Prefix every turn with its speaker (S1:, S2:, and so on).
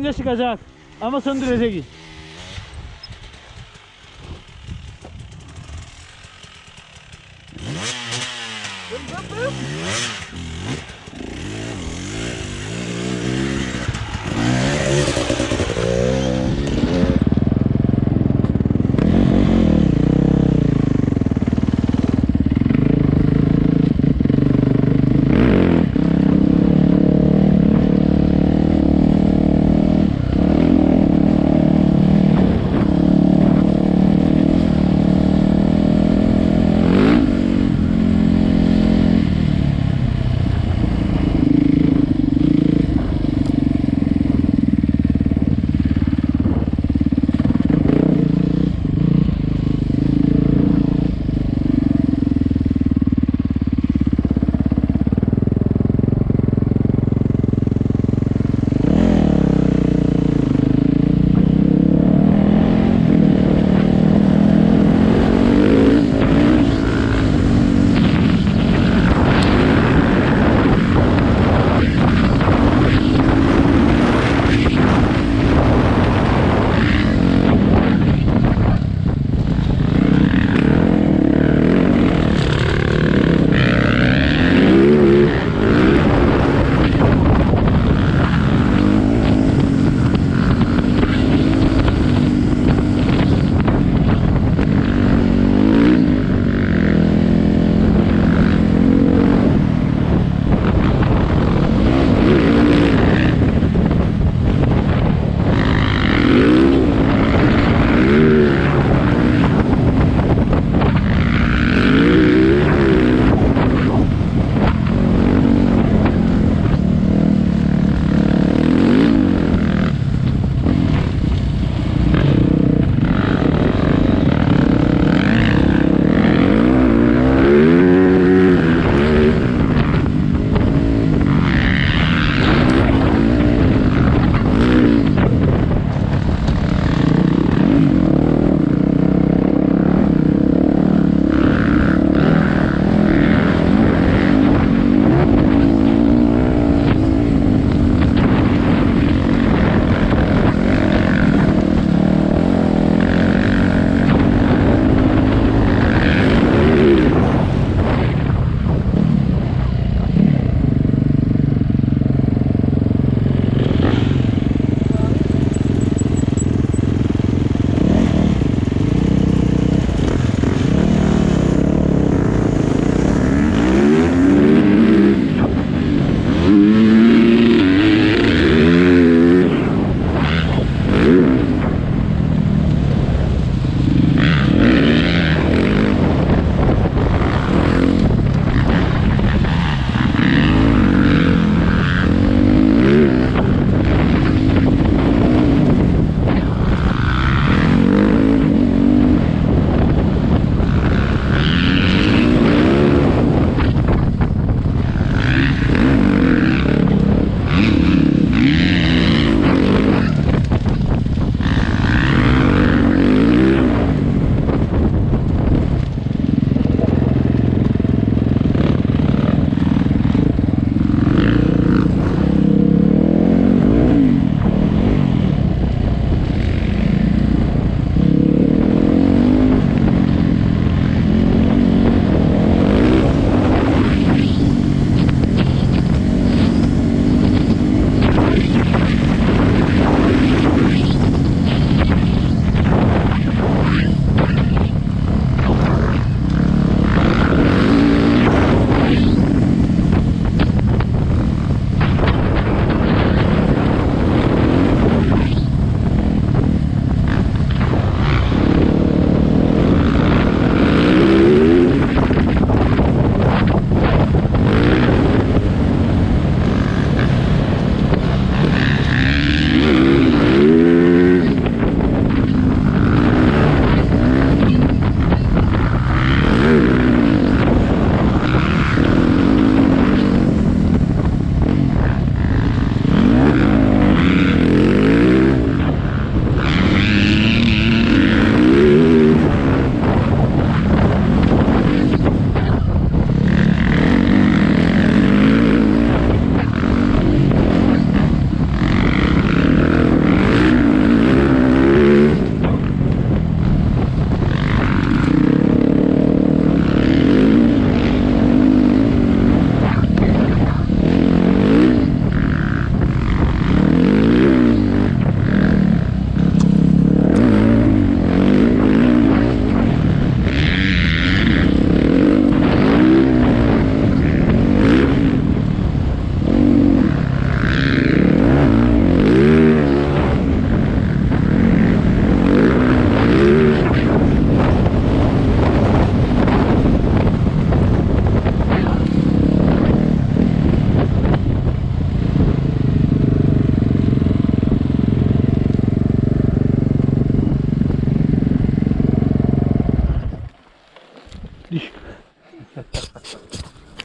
S1: Bence çıkacak. Ama söndürecek.